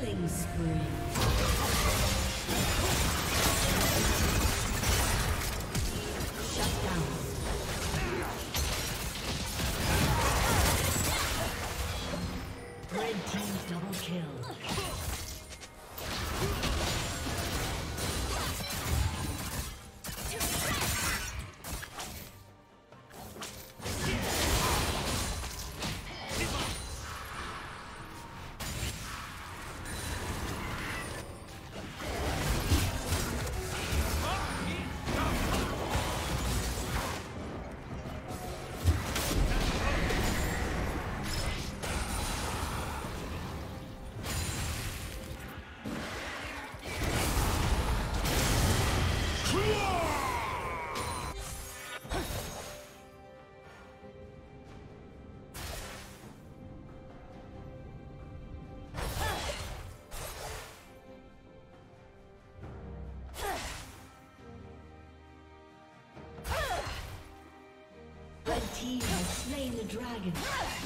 Killing spree. Slain